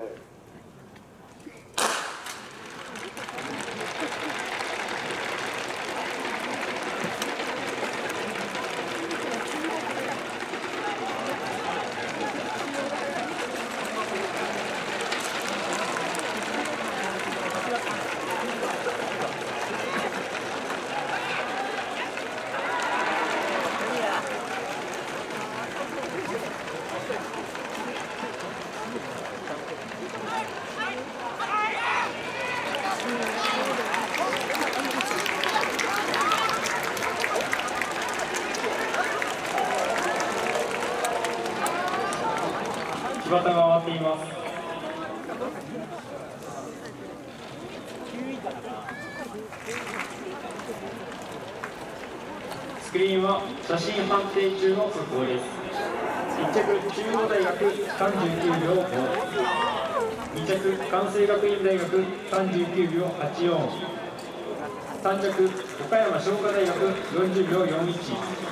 do. 木旗が回っています。スクリーンは写真判定中の速報です。1着中央大学39秒52着関西学院大学39秒84 3着岡山商科大学40秒41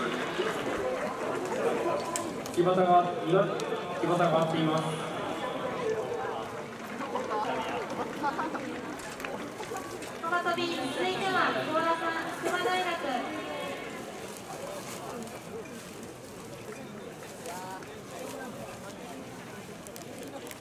木旗が木旗が回っています。幅跳び続いては